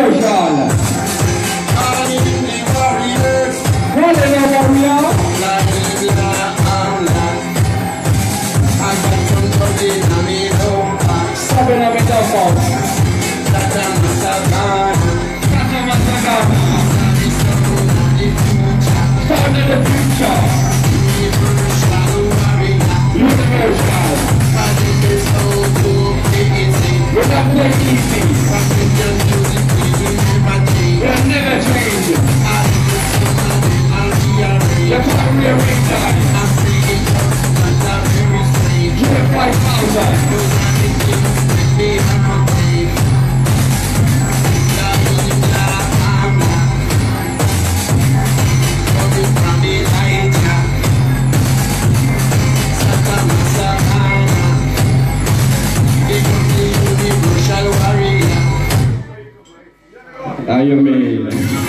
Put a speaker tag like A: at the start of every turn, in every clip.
A: Amen. I am a.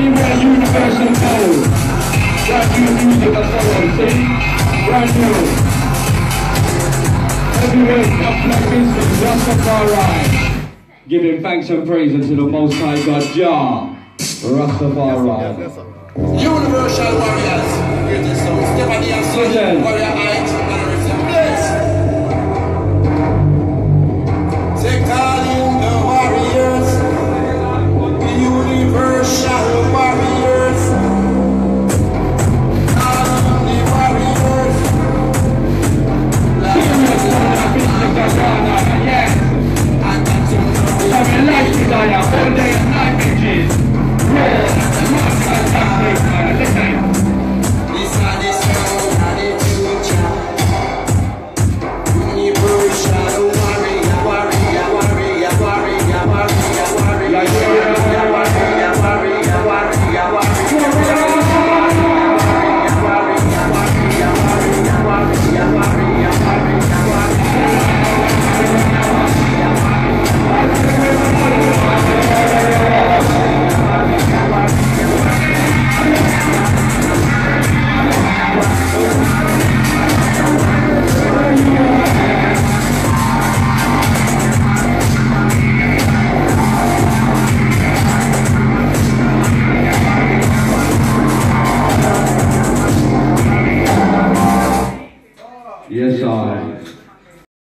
A: anywhere universal goes. Brand new music that someone brand new. Giving thanks and praise unto the Most High God, Jah Rastafari.
B: Universal warriors, greatest soul. Stephanie and
A: Sonia,
B: warrior height